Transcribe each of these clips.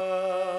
Uh...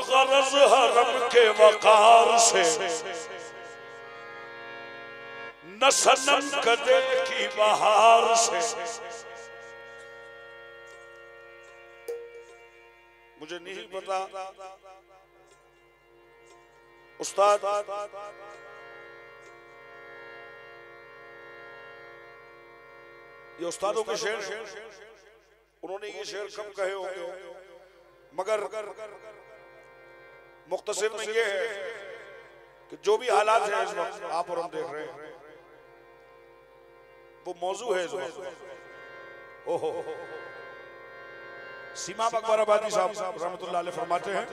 نغرز حرم کے وقار سے۔ نہ سنم کدے کی بہار سے۔ مجھے نہیں پتا۔ استاد۔ یہ استادوں کے شعر۔ انہوں نے یہ شعر کب کہے ہوں گے۔ مگر مختصر میں یہ ہے کہ جو بھی حالات ہیں اس وقت آپ اور ہم دیکھ رہے ہیں۔ وہ موضوع ہے اس وقت۔ اوہو سیما اکبر آبادی صاحب رحمت اللہ علیہ فرماتے ہیں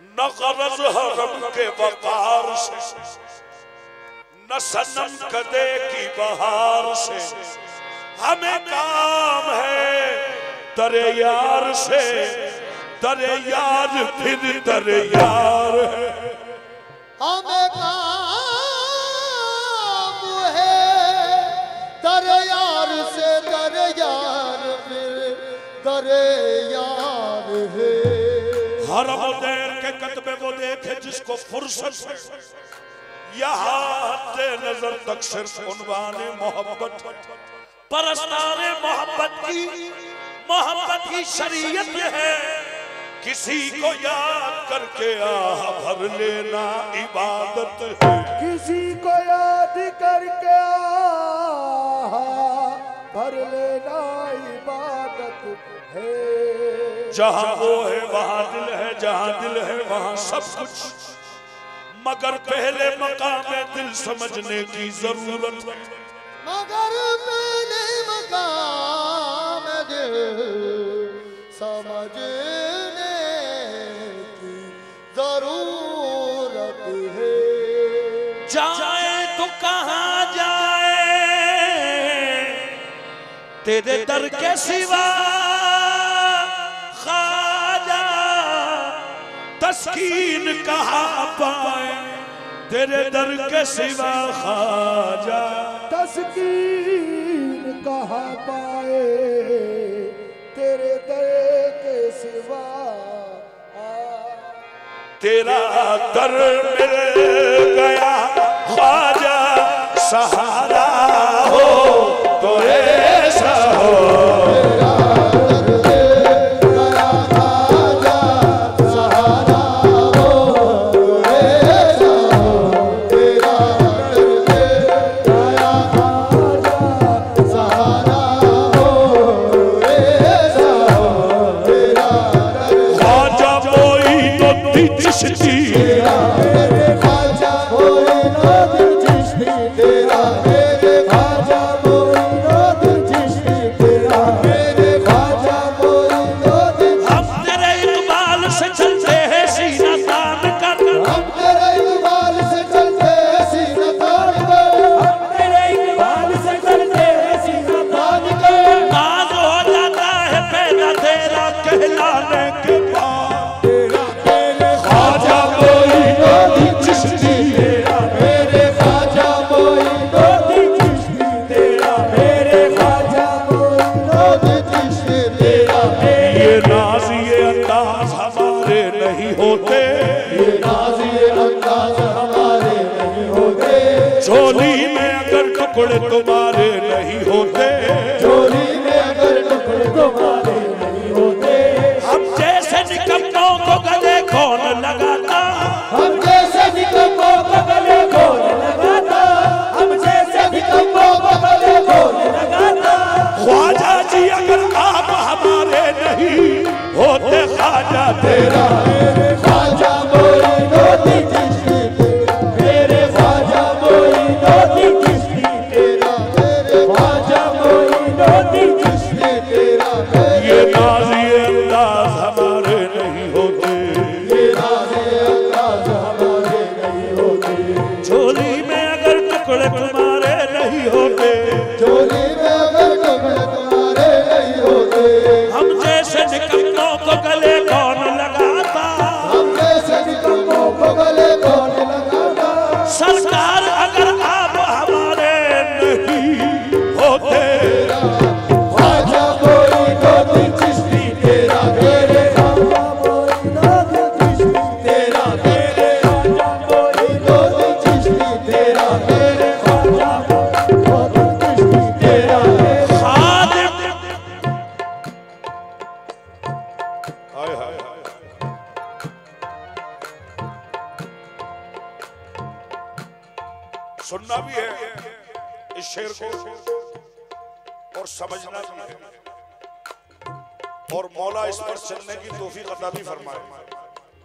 نغرز حرم کے وقار سے نہ سنم کدے کی بہار سے۔ ہمیں کام ہے در یار سے۔ در یار پھر در یار ہے۔ ہمیں کام ہے در یار سے در یار پھر در یار ہے۔ حرم و دیر کے کتبے وہ دیکھے جس کو فرصت ہے۔ یہاں نظر تک صرف عنوان محبت۔ پرستار محبت کی محبت کی شریعت ہے۔ کسی کو یاد کر کے آہ بھر لینا عبادت ہے۔ کسی کو یاد کر کے آہا بھر لینا عبادت ہے۔ جہاں وہ ہے وہاں دل ہے جہاں دل ہے وہاں سب کچھ۔ مگر پہلے مقام دل سمجھنے کی ضرورت۔ ہے مگر پہلے تیرے در کے سوا خواجہ تسکین کہاں پائے؟ تیرے در کے سوا خواجہ تسکین کہاں پائے؟ تیرے در کے سوا تیرا در مل گیا خواجہ سہارا Dishti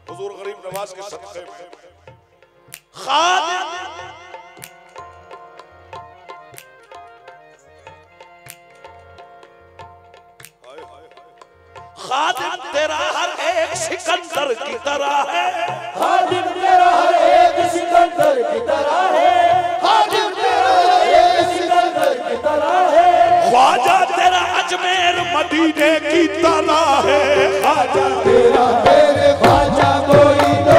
حضور غریب نواز کے صدقے میں خادم! خادم تیرا ہر ایک سکندر کی طرح ہے۔ خادم تیرا ہر ایک سکندر کی طرح ہے۔ خادم تیرا ہر ایک سکندر کی طرح ہے۔ خواجہ تیرا اجمیر مدینے کی طرح ہے خاجہ تیرا میرے خاجہ کوئی نہ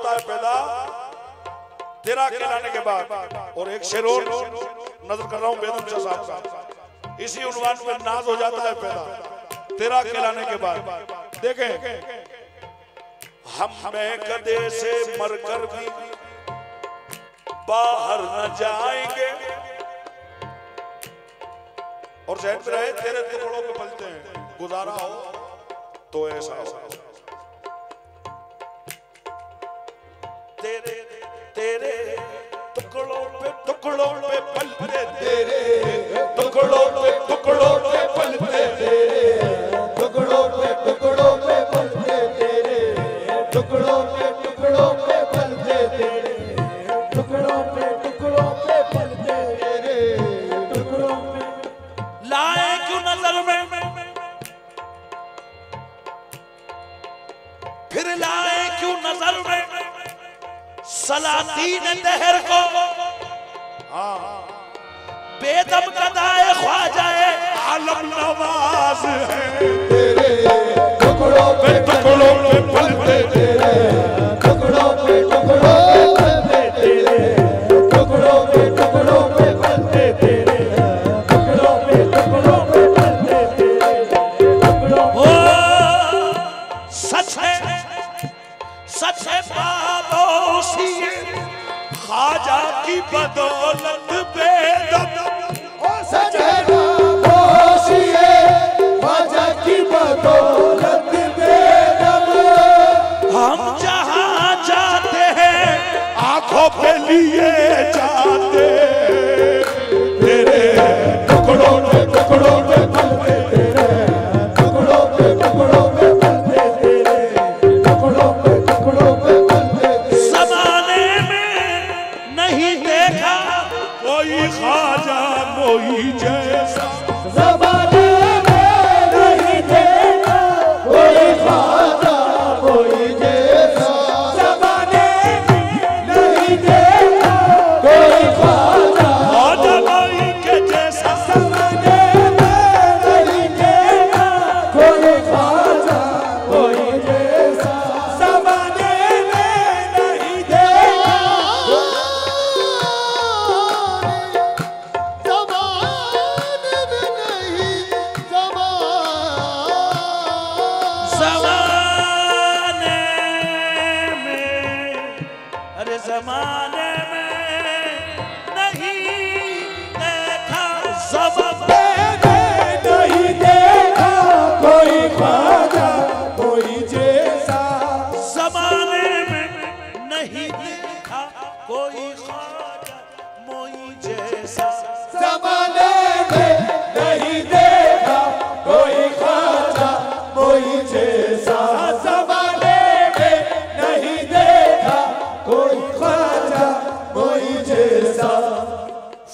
ہوتا ہے پیدا، تیرا کھلانے کے بعد۔ اور ایک شیر نظر کر رہا ہوں، بیدم شاہ صاحب کا۔ اسی عنوان پر ناز ہو جاتا ہے پیدا۔ تیرا کھلانے کے بعد۔ دیکھیں، ہم میں قدے سے مر کر بھی باہر نہ جائیں گے۔ اور زہن پر رہے، تیرے ٹکڑوں پر پلتے ہیں۔ گزارا ہو تو ایسا ہو۔ ਤੇਰੇ ਤੇਰੇ ਟੁਕੜੋਂ ਪੇ ਟੁਕੜੋਂ ਪੇ ਪਲਦੇ ਤੇਰੇ। ਟੁਕੜੋਂ ਪੇ ਟੁਕੜੋਂ ਪੇ ਪਲਦੇ ਤੇਰੇ।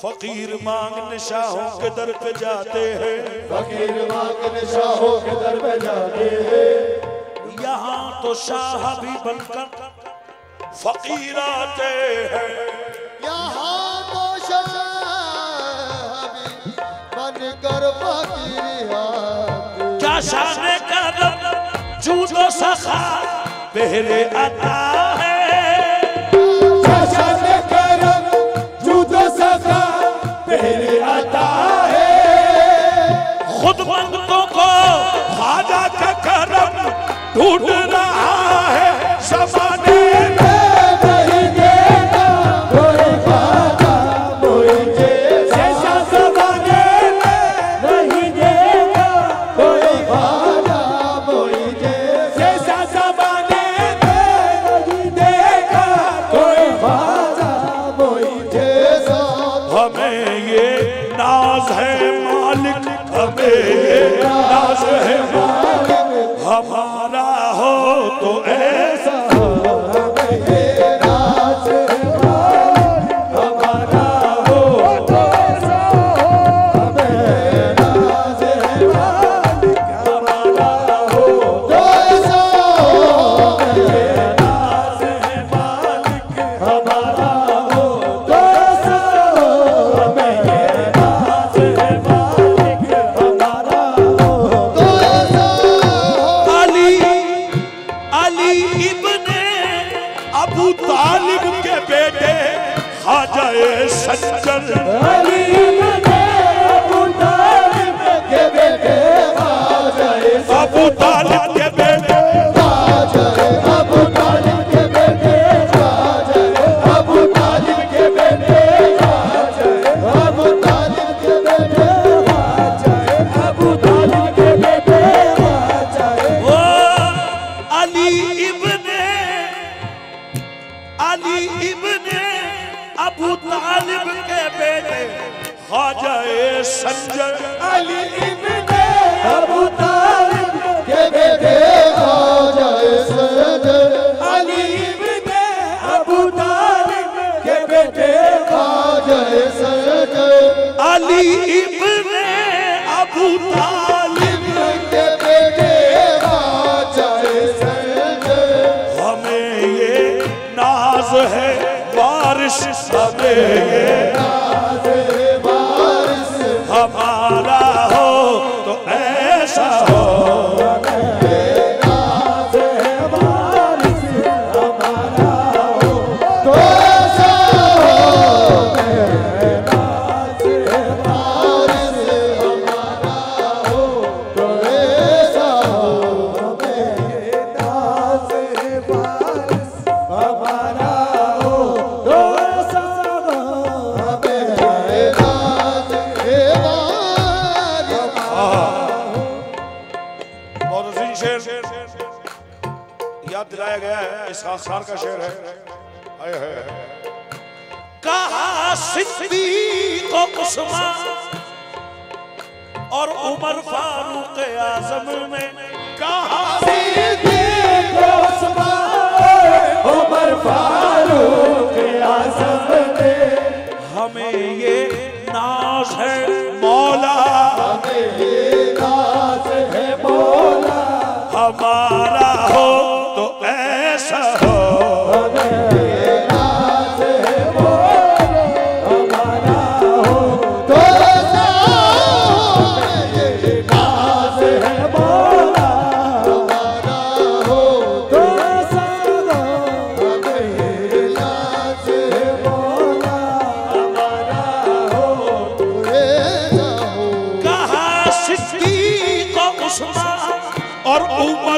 فقیر مانگ نشاہوں کے در پہ جاتے ہیں۔ فقیر مانگ نشاہوں کے در پہ جاتے ہیں۔ یہاں تو شاہ بھی بن کر فقیر آتے ہیں۔ یہاں تو شاہ بھی بن کر فقیر آتے ہیں۔ کیا شاہ نے کہا جو تو سخا پہلے آتا ہے 不准打 حسن علي فاروق اعظم میں کہا سیدھے کو سبحان عمر فاروق اعظم نے ہمیں یہ ناز ہے مولا۔ ہمیں یہ ناز ہے مولا۔ ہمارا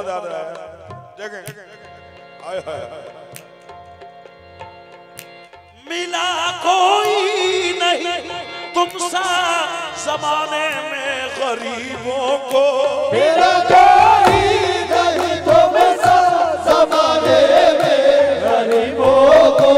فرما ہے دیکھیں آئے آئے ملا کوئی نہیں تم سا زمانے میں غریبوں کو میرا کوئی نہیں تم سا زمانے میں غریبوں کو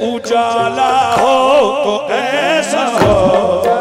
اجالا ہو تو ایسا ہو۔